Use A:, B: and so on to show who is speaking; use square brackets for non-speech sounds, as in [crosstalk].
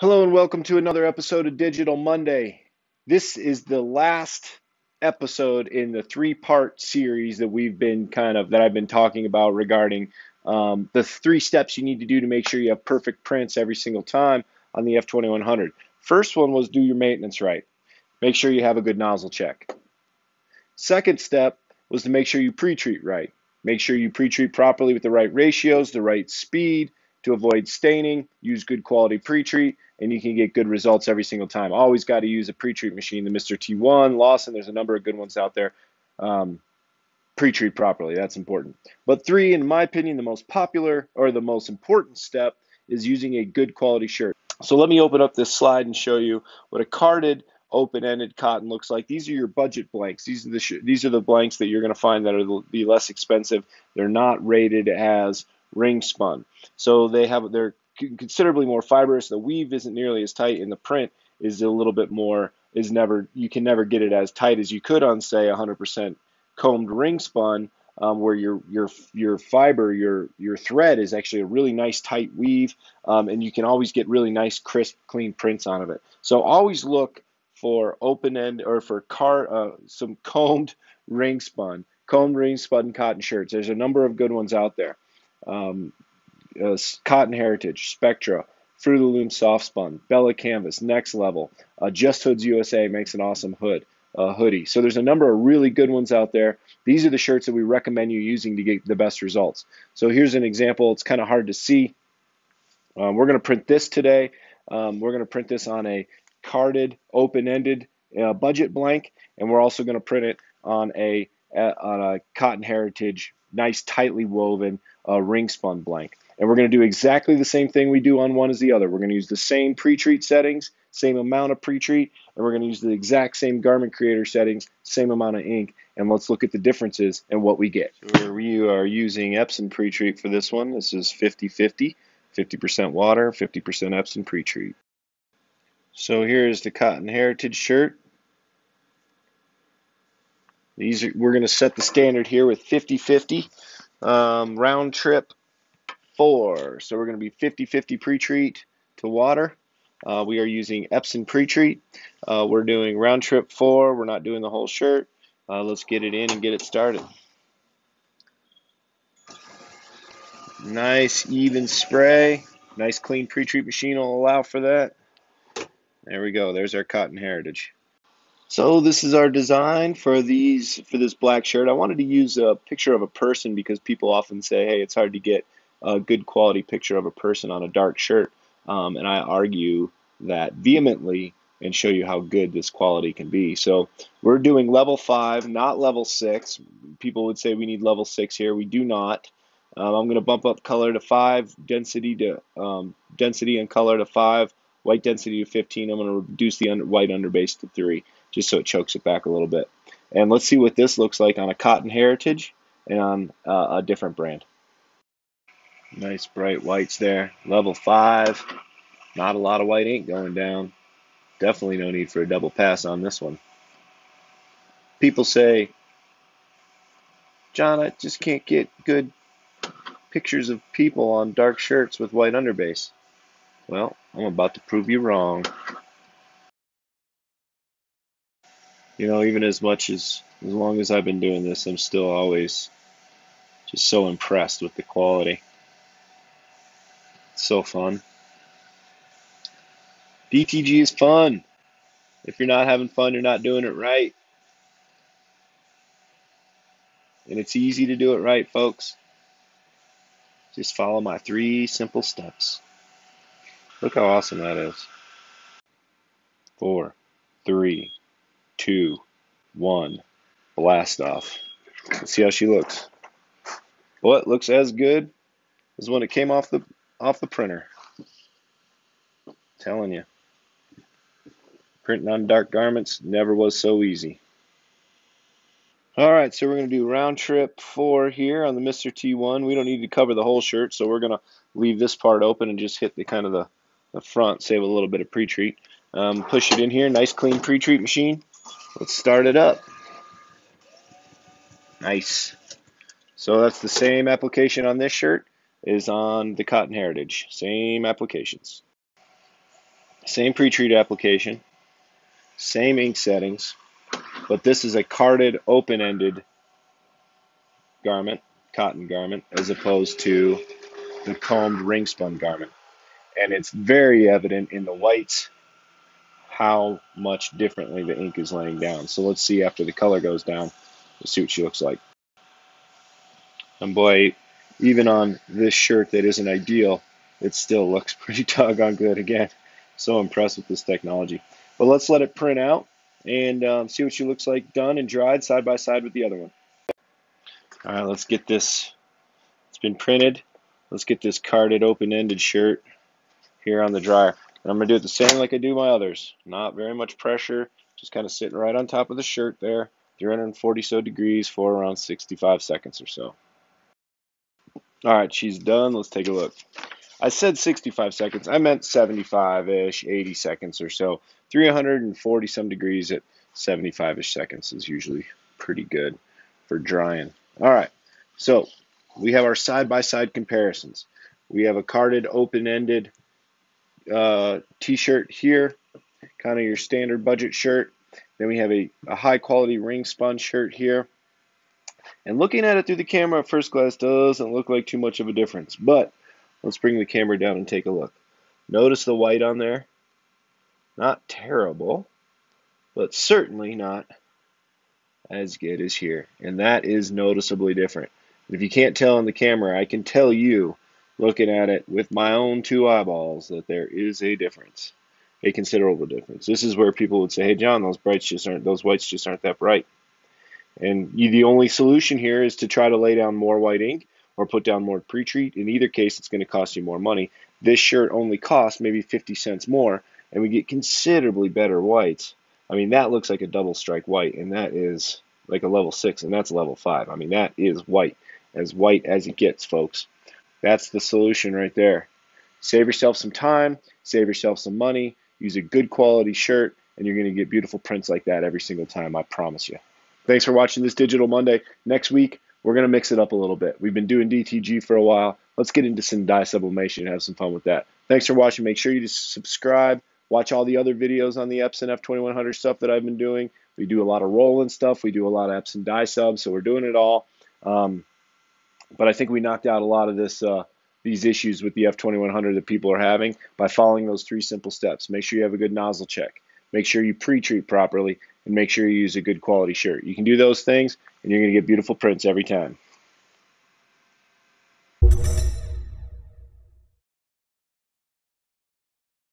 A: Hello and welcome to another episode of Digital Monday. This is the last episode in the three-part series that we've been kind of that I've been talking about regarding um, the three steps you need to do to make sure you have perfect prints every single time on the F2100. First one was do your maintenance right. Make sure you have a good nozzle check. Second step was to make sure you pre-treat right. Make sure you pre-treat properly with the right ratios, the right speed to avoid staining. Use good quality pre-treat and you can get good results every single time. Always got to use a pre-treat machine. The Mr. T1, Lawson, there's a number of good ones out there. Um, pre-treat properly, that's important. But three, in my opinion, the most popular or the most important step is using a good quality shirt. So let me open up this slide and show you what a carded open-ended cotton looks like. These are your budget blanks. These are the these are the blanks that you're going to find that are the less expensive. They're not rated as ring spun. So they have they're considerably more fibrous. The weave isn't nearly as tight, and the print is a little bit more. Is never you can never get it as tight as you could on say 100% combed ring spun, um, where your your your fiber your your thread is actually a really nice tight weave, um, and you can always get really nice crisp clean prints out of it. So always look for open end or for car uh, some combed ring spun combed ring spun cotton shirts. There's a number of good ones out there. Um, uh, Cotton Heritage, Spectra, Fruit of the Loom Soft Spun, Bella Canvas, Next Level, uh, Just Hoods USA makes an awesome hood. Uh, hoodie. So there's a number of really good ones out there. These are the shirts that we recommend you using to get the best results. So here's an example. It's kind of hard to see. Um, we're going to print this today. Um, we're going to print this on a carded, open-ended uh, budget blank, and we're also going to print it on a on a Cotton Heritage, nice, tightly woven uh, ring spun blank. And we're going to do exactly the same thing we do on one as the other. We're going to use the same pre-treat settings, same amount of pre-treat, and we're going to use the exact same garment creator settings, same amount of ink, and let's look at the differences and what we get. We are using Epson pre-treat for this one. This is 50-50, 50% water, 50% Epson pre-treat. So here's the Cotton Heritage shirt. These are, we're going to set the standard here with 50-50 um, round trip four. So we're going to be 50-50 pre-treat to water. Uh, we are using Epson pre-treat. Uh, we're doing round trip four. We're not doing the whole shirt. Uh, let's get it in and get it started. Nice even spray. Nice clean pre-treat machine will allow for that. There we go. There's our cotton heritage. So this is our design for these for this black shirt. I wanted to use a picture of a person because people often say, "Hey, it's hard to get a good quality picture of a person on a dark shirt. Um, and I argue that vehemently and show you how good this quality can be. So we're doing level five, not level six. People would say we need level six here. We do not. Um, I'm going to bump up color to five, density to um, density and color to five, white density to 15. I'm going to reduce the under, white underbase to three, just so it chokes it back a little bit. And let's see what this looks like on a Cotton Heritage and on uh, a different brand. Nice bright whites there. Level 5. Not a lot of white ink going down. Definitely no need for a double pass on this one. People say, John, I just can't get good pictures of people on dark shirts with white underbase. Well, I'm about to prove you wrong. You know, even as much as as long as I've been doing this, I'm still always just so impressed with the quality It's so fun. DTG is fun. If you're not having fun, you're not doing it right. And it's easy to do it right, folks. Just follow my three simple steps. Look how awesome that is. Four, three, two, one. Blast off. Let's see how she looks. What looks as good as when it came off the off the printer. telling you. Printing on dark garments never was so easy. All right, so we're going to do round trip four here on the Mr. T1. We don't need to cover the whole shirt, so we're going to leave this part open and just hit the kind of the, the front, save a little bit of pre-treat. Um, push it in here, nice clean pre-treat machine. Let's start it up. Nice. So that's the same application on this shirt is on the Cotton Heritage. Same applications. Same pre-treat application, same ink settings, but this is a carded open-ended garment, cotton garment, as opposed to the combed ring spun garment. And it's very evident in the whites how much differently the ink is laying down. So let's see after the color goes down, let's see what she looks like. And boy, even on this shirt that isn't ideal, it still looks [laughs] pretty doggone good again. So impressed with this technology. But let's let it print out and um, see what she looks like done and dried side by side with the other one. All right, let's get this. It's been printed. Let's get this carded open-ended shirt here on the dryer. And I'm going to do it the same like I do my others. Not very much pressure, just kind of sitting right on top of the shirt there. 340 so degrees for around 65 seconds or so. All right, she's done. Let's take a look. I said 65 seconds. I meant 75-ish, 80 seconds or so. 340 some degrees at 75-ish seconds is usually pretty good for drying. All right, so we have our side-by-side comparisons. We have a carded open-ended uh, t-shirt here, kind of your standard budget shirt. Then we have a, a high-quality ring spun shirt here. And looking at it through the camera at first glance doesn't look like too much of a difference, but Let's bring the camera down and take a look. Notice the white on there? Not terrible, but certainly not as good as here. And that is noticeably different. If you can't tell on the camera, I can tell you, looking at it with my own two eyeballs, that there is a difference, a considerable difference. This is where people would say, "Hey, John, those brights just aren't, those whites just aren't that bright." And you, the only solution here is to try to lay down more white ink or put down more pre-treat. In either case, it's going to cost you more money. This shirt only costs maybe 50 cents more, and we get considerably better whites. I mean, that looks like a double strike white, and that is like a level six, and that's level five. I mean, that is white, as white as it gets, folks. That's the solution right there. Save yourself some time, save yourself some money, use a good quality shirt, and you're going to get beautiful prints like that every single time, I promise you. Thanks for watching this Digital Monday. Next week, we're going to mix it up a little bit. We've been doing DTG for a while. Let's get into some dye sublimation and have some fun with that. Thanks for watching. Make sure you just subscribe. Watch all the other videos on the Epson F2100 stuff that I've been doing. We do a lot of rolling stuff. We do a lot of Epson dye subs, so we're doing it all. Um, but I think we knocked out a lot of this uh, these issues with the F2100 that people are having by following those three simple steps. Make sure you have a good nozzle check. Make sure you pre-treat properly and make sure you use a good quality shirt. You can do those things and you're going to get beautiful prints every time.